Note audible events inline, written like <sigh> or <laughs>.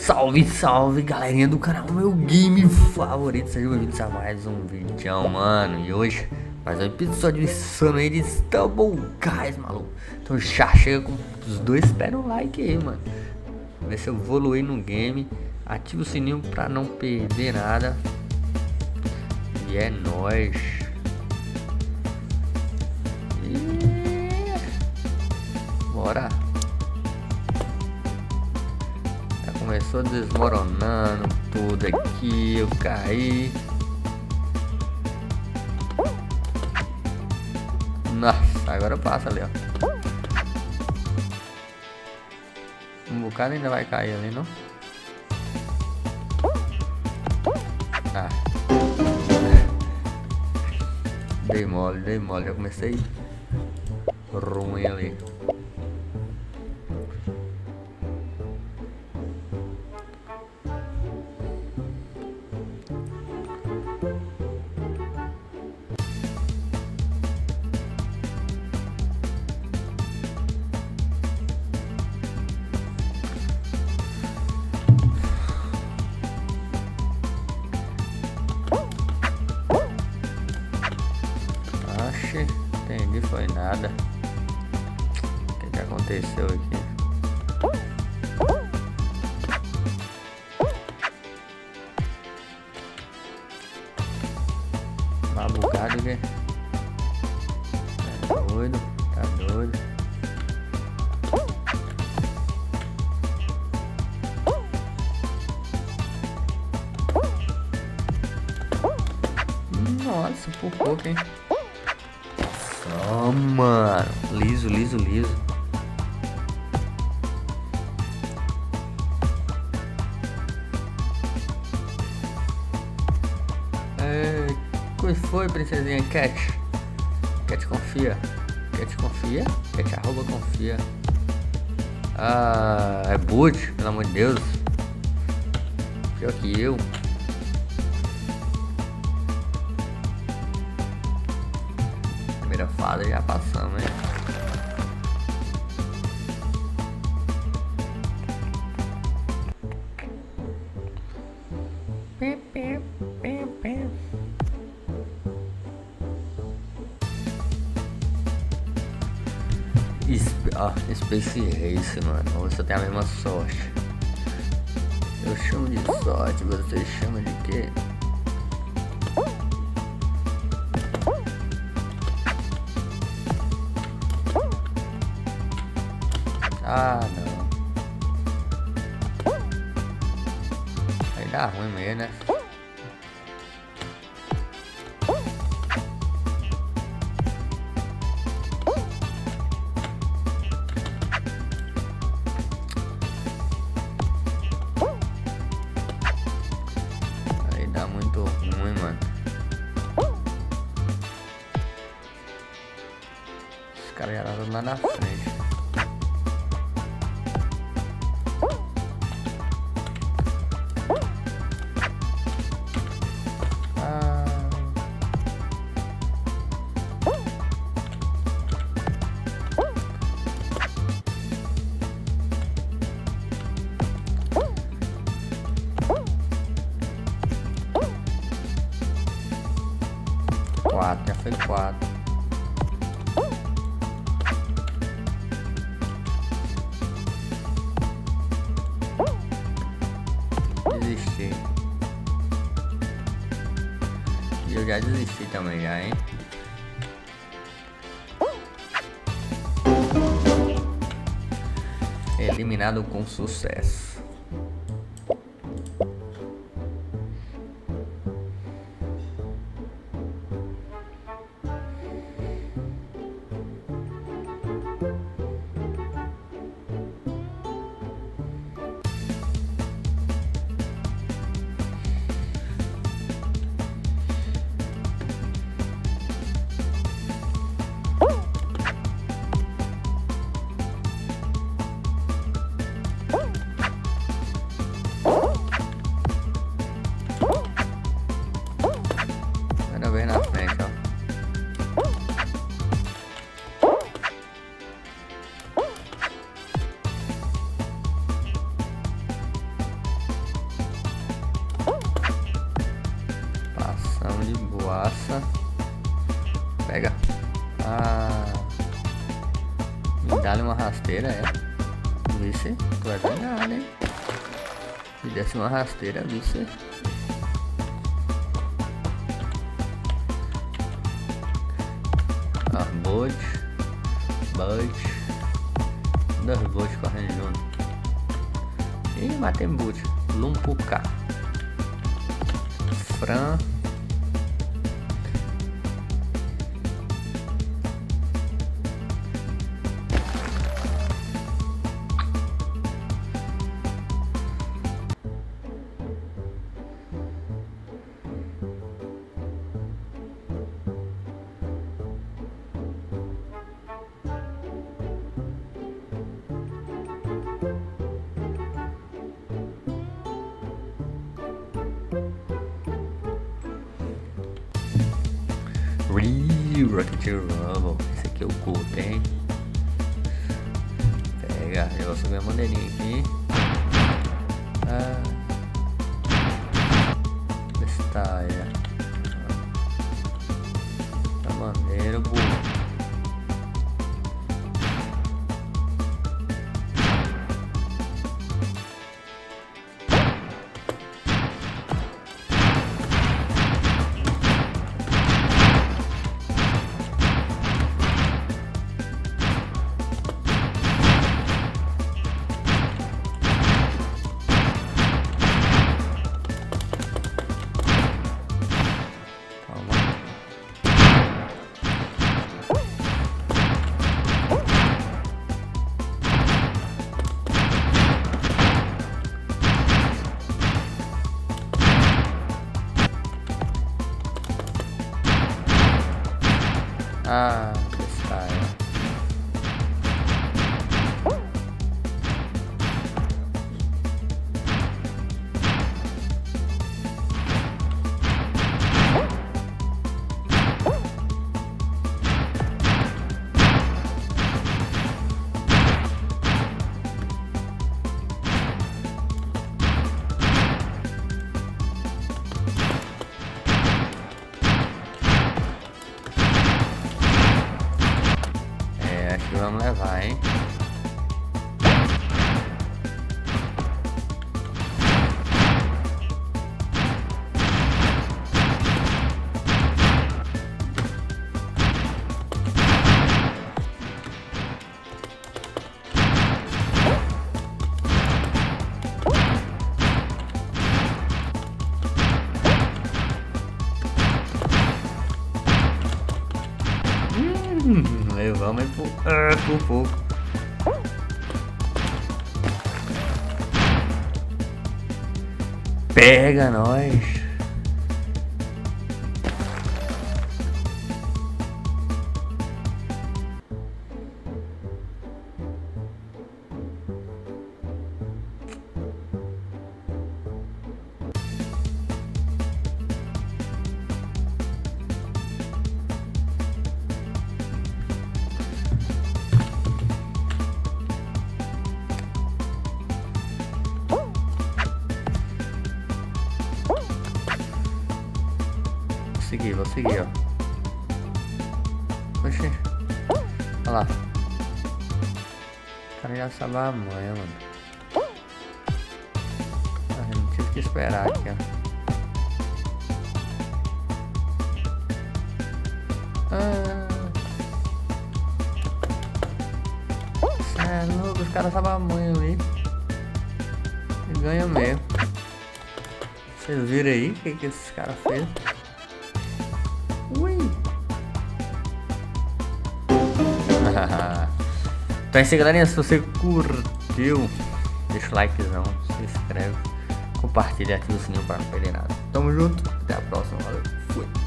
Salve, salve galerinha do canal, meu game favorito, sejam bem-vindos a mais um vídeo, mano. E hoje, mais um episódio insano aí de Stumble Guys, maluco. Então já chega com os dois pés no like aí, mano. Ver se eu evoluir no game. Ativa o sininho pra não perder nada. E é nóis. Bora começou desmoronando tudo aqui, eu caí. Nossa, agora passa ali, ó. Um bocado ainda vai cair ali, não? Ah. <laughs> Dei mole, dei mole, já comecei ruim ali. Nada. O que, que aconteceu aqui? Tá bugado aqui. Tá doido, tá doido. Nossa, por pouco, hein? Oh, mano. Liso, liso, liso. É, que foi, princesinha Cat? Cat confia. Cat confia? Cat arroba confia. Ah, é boot, pelo amor de Deus. Pior que eu. Já passamos, hein? Ah, Space Race, mano. Você tem a mesma sorte. Eu chamo de sorte, você chama de quê? Ah, não. Mesmo, né? Aí dá ruim, mano. Os caras já estavam lá na frente. Quatro. Desisti. Eu já desisti também já, hein? Eliminado com sucesso. Pega. Ah. Me dá-lhe uma rasteira, é. Vice, tu vai ganhar, né? Me desse uma rasteira, vice. Ah, bote. Bote. Dois botes correndo junto. E matei bote. Lumpuca. Fran. Rocket Rumble. Esse aqui é o culto, hein? Pega, eu vou subir a bandeirinha aqui. Ah. Está, Hum, levamos por, ah, por pouco. Pega nós. Seguir, vou seguir, ó. Oxi. Olha lá. O cara já sabe a manhã, mano. Ah, eu não tive que esperar aqui, ó. Ah. É louco, os caras sabem a manhã ali. E ganha mesmo. Vocês viram aí o que, que esses caras fez? Então é isso aí, galerinha. Se você curtiu, deixa o likezão, se inscreve, compartilha, ativa o sininho para não perder nada. Tamo junto, até a próxima, valeu, fui!